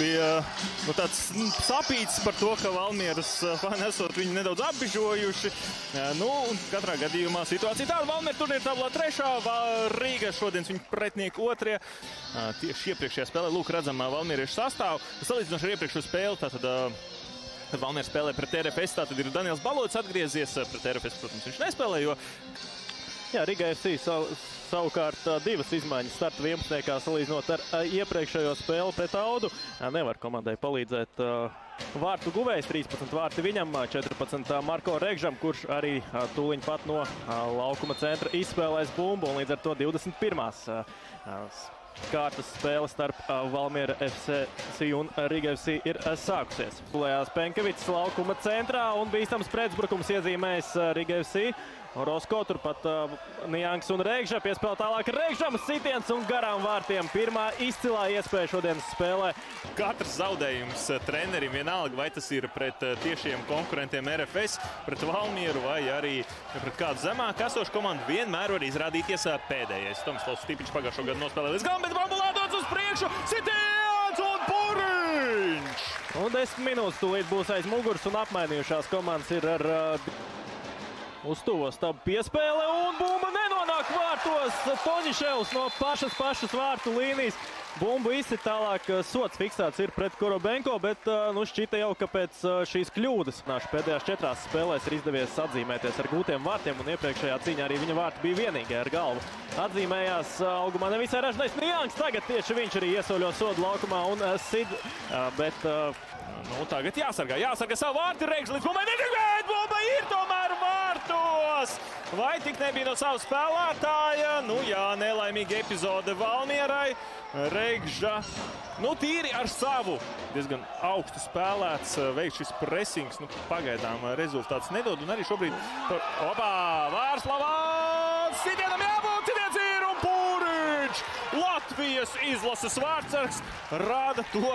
bija nu, tāds sapīts par to, ka Valmieras fani esot viņu nedaudz apbižojuši. Nu, katrā gadījumā situācija tāda. Valmiera turnīra tablā trešā, Rīga šodienas viņa pretinieku otrajā. Tieši iepriekšējā spēlē, lūk, redzam Valmieriešu sastāvu. Salīdzinoši ar iepriekšējo spēli, tātad Valmiera spēlē pret RFS, tad ir Daniels Balots atgriezies. Pret RFS, protams, viņš nespēlē, jo Jā, Riga FC sav, savukārt divas izmaiņas starta 11. salīdzinot ar iepriekšējo spēli pret Audu. Nevar komandai palīdzēt vārtu guvējs, 13 vārti viņam, 14 Marko Regžam, kurš arī tūliņ pat no laukuma centra izspēlēs bumbu un līdz ar to 21 kārtas spēle starp Valmiera FC un Riga FC ir sākusies. Lējās Penkevits laukuma centrā un bīstams pretbrukums iezīmēs Riga FC. Rosko turpat uh, Nianks un Reigža piespēlē tālāk Reigžam sitiens un garām vārtiem. Pirmā izcilā iespēja šodienas spēlē. Katrs zaudējums trenerim vienalga, vai tas ir pret tiešiem konkurentiem RFS, pret Valmieru vai arī pret kādu zemāk esošu komandu, vienmēr var izrādīties pēdējais. Toms Stipiņš pagājušo gadu nospēlēja līdz galam, bet Bambulā dodas uz priekšu. Sitiens un puriņš! Un desmit minūtes tūlīt būs aiz muguras un apmainījušās komandas ir ar uh, Uz to stabu piespēle un bumba nenonāk vārtos. Toņiševs no pašas pašas vārtu līnijas. Bumbu izsit tālāk, sots fiksēts ir pret Korobenko, bet nu, šķita jau, ka pēc šīs kļūdas pēdējās četrās spēlēs ir izdevies atzīmēties ar gūtiem vārtiem, un iepriekšējā cīņā arī viņa vārti bija vienīgie ar galvu. Atzīmējās augumā nevisai ražnais Nianks, tagad tieši viņš arī iesoļo sodu laukumā un Sid, bet... Nu, tagad jāsargā, jāsargā savu vārtu, Reiks līdz momentam, bet bumba ir tomēr vārtos! Vai tik nebija no sava spēlētāja? Nu jā, nelaimīga epizode Valmierai. Reigža, nu tīri ar savu diezgan augstu spēlēts, veikt šis pressings, nu pagaidām rezultāts nedod. Un arī šobrīd, opā, Vārslavāns, sitienam jābūt, Pūriņš! Latvijas izlases vārdsargs rāda to,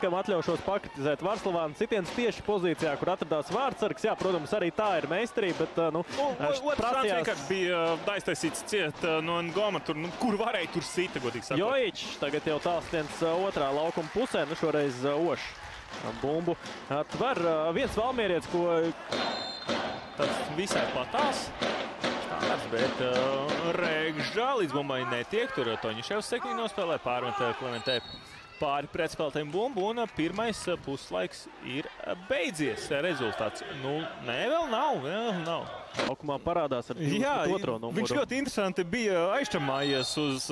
kam atļaušos pakritizēt Varslavānu sitiens tieši pozīcijā, kur atradās vārdsargs. Jā, protams, arī tā ir meistarība, bet, nu, nu prasījās... vienkārši bija aiztaisīts ciet no Ngoma, tur, nu, kur varēja tur sita, godīgi sakot. Jojičs tagad jau tālstiens otrā laukuma pusē, nu šoreiz Ošs bumbu. Var viens valmierietis, ko tas visai patās. Bet uh, Rēgžā līdz bumbai netiek. Tur Toņiševs sekmīgi nospēlē pārmetē Klementē pāri pretspēlētājiem bumbu, un pirmais puslaiks ir beidzies. Rezultāts, nu, nē, vēl nav, vēl nav. Laukumā parādās ar Jā, otro numuru. Viņš ļoti interesanti bija aizčamājies uz,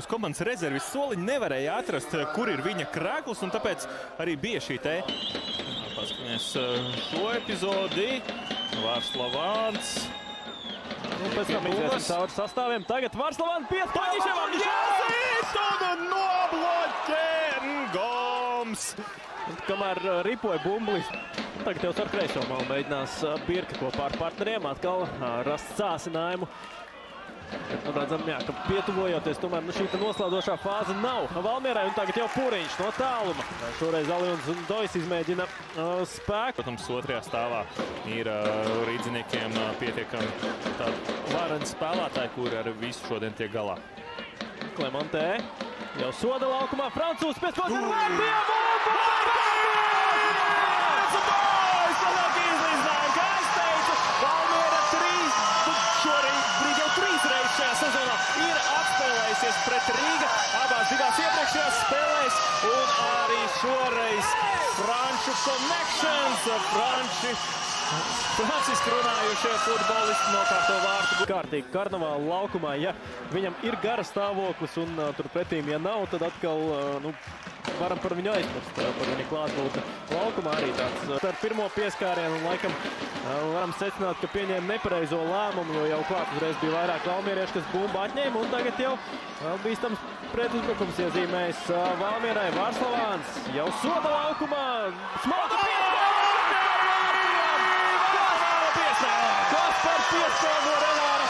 uz komandas rezervis soliņu, nevarēja atrast, kur ir viņa krēkls, un tāpēc arī bija šī te. Paskaties šo epizodi. Vārslavāns. Un nu, pēc tam iziesim cauri sastāviem. Tagad Vārslavāns piespēlēšavam. Jāsīt un nobloķē Ngoms. Kamēr uh, ripoja bumblis, tagad jau ar kreiso malu mēģinās uh, Birka kopā ar partneriem atkal uh, rast sāsinājumu. Bet, nu, redzam, jā, ka pietuvojoties, tomēr nu, šī noslēdzošā fāze nav Valmierai. Un tagad jau pūriņš no tāluma. Šoreiz Alions un Dojs izmēģina uh, spēku. Protams, otrajā stāvā ir uh, rīdziniekiem uh, pietiekami tādi vareni spēlētāji, kuri ar visu šodien tiek galā. Klementē jau soda laukumā. Francūzs pēc tam ir vārtiem! spēlējusies pret Rīga abās divās iepriekšējās spēlēs. Un arī šoreiz Franču connections, Franči. Franciski runājušie futbolisti nokārto vārtu. Kārtīgi karnevāla laukumā, ja viņam ir gara stāvoklis un uh, turpretīm, ja nav, tad atkal, uh, nu, varam par viņu aizmirst, par viņa klātbūtni. Laukumā arī tāds ar pirmo pieskārienu laikam varam secināt, ka pieņēma nepareizo lēmumu, jo jau klāt uzreiz bija vairāk valmierieši, kas bumbu atņēma un tagad jau bīstams pretuzbrukums iezīmējas Valmierai Vārslavāns. Jau soda laukumā, smalka piespēle! Kas par piespēli no Renāra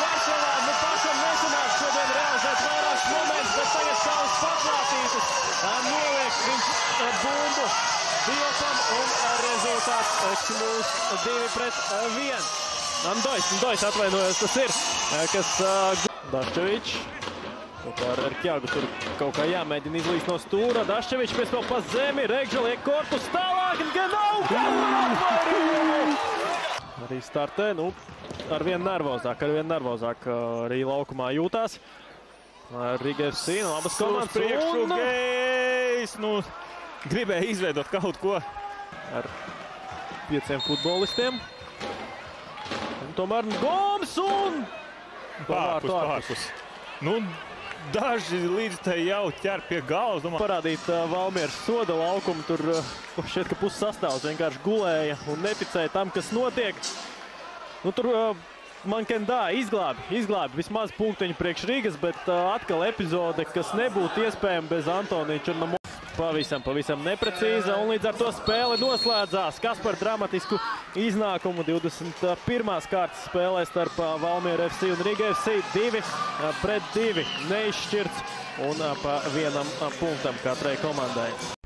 Vārslavā? Nu pašam nesanāk šodien realizēt vairākus momentus, bet tagad savus paklātītus noliek viņš bumbu Diopam un rezultāts kļūst 2 pret 1. Andojs, Andojs atvainojos, tas ir, kas Daščevičs Kopā ar, Kjagu tur kaut kā jāmēģina izlīst no stūra. Daščevičs pēc tam pa zemi, Regža liek korpus tālāk, gan nav! Arī startē, nu, ar vien nervozāk, ar vien nervozāk arī laukumā jūtās. Riga FC, no abas komandas priekšu un gejs. Nu, gribēja izveidot kaut ko. ar pieciem futbolistiem. Un tomēr Goms un Pārpus, pārpus. Nu, daži līdz tai jau ķer pie galvas. Domā, parādīt uh, Valmieras soda laukumu. Tur uh, šķiet, ka puses sastāvs vienkārši gulēja un neticēja tam, kas notiek. Nu, tur uh, man kendā izglābi, izglābi vismaz punktiņu priekš Rīgas, bet uh, atkal epizode, kas nebūtu iespējama bez Antonija Černamo. Pavisam, pavisam neprecīza, un līdz ar to spēle noslēdzās. Kas par dramatisku iznākumu 21. kārtas spēlē starp Valmieru FC un Riga FC 2 pret 2 neizšķirts un pa vienam punktam katrai komandai.